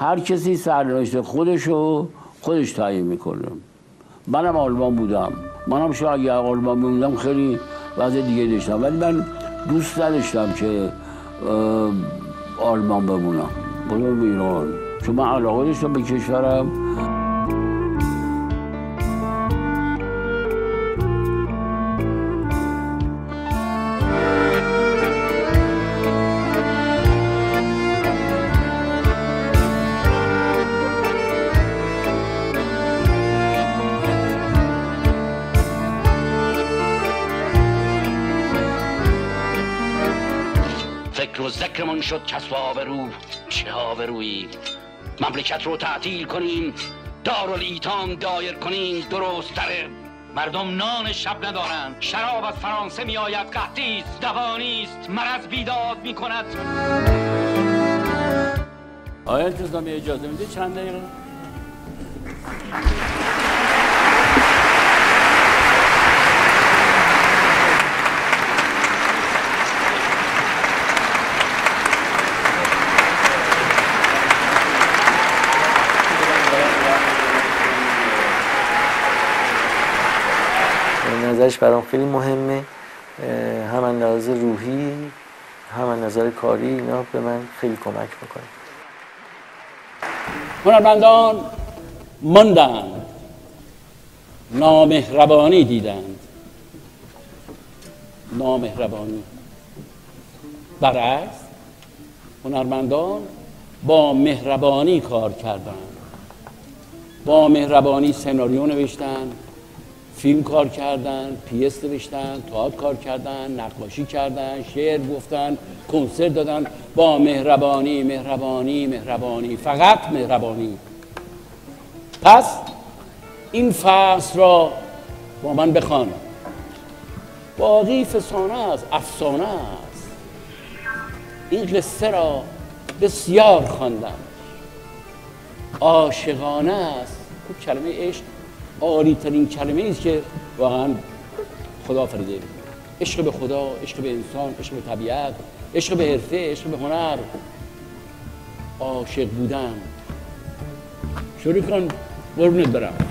هر کسی سرنوشت خودشو خودش تعیین می‌کنه. منم آلمان بودم. منم شاید اگر آلمان بودم خیلی وضع دیگه داشتم. ولی من دوست نداشتم که آلمان بمونم. بودم ایران. چون من علاقه داشتم به کشورم. و ذکرمون شد کسب آبرو. چه آبرویی مملکت رو تعطیل کنیم دارالایتام دایر کنیم درست تره. مردم نان شب ندارند. شراب از فرانسه می آید قحطی است دوانی است مرض بیداد می کند آیا انتظامی اجازه میده چند دقیقه؟ نظرش برام خیلی مهمه. هم از روحی هم از نظر کاری اینا به من خیلی کمک می‌کنه. هنرمندان ماندند. نامهربانی دیدند. نامهربانی. برعکس هنرمندان با مهربانی کار کردند. با مهربانی سناریو نوشتن فیلم کار کردن پیس نوشتن تئاتر کار کردن نقاشی کردن شعر گفتن کنسرت دادن. با مهربانی مهربانی مهربانی فقط مهربانی. پس این فصل را با من بخوان. باقی فسانه است افسانه است. این قصه را بسیار خواندم. عاشقانه است. خب کلمه عشق. عالی ترین کلمه است که واقعا خدا فریده عشق به خدا عشق به انسان عشق به طبیعت عشق به حرفه عشق به هنر. عاشق بودن. شروع کن قربونت برم.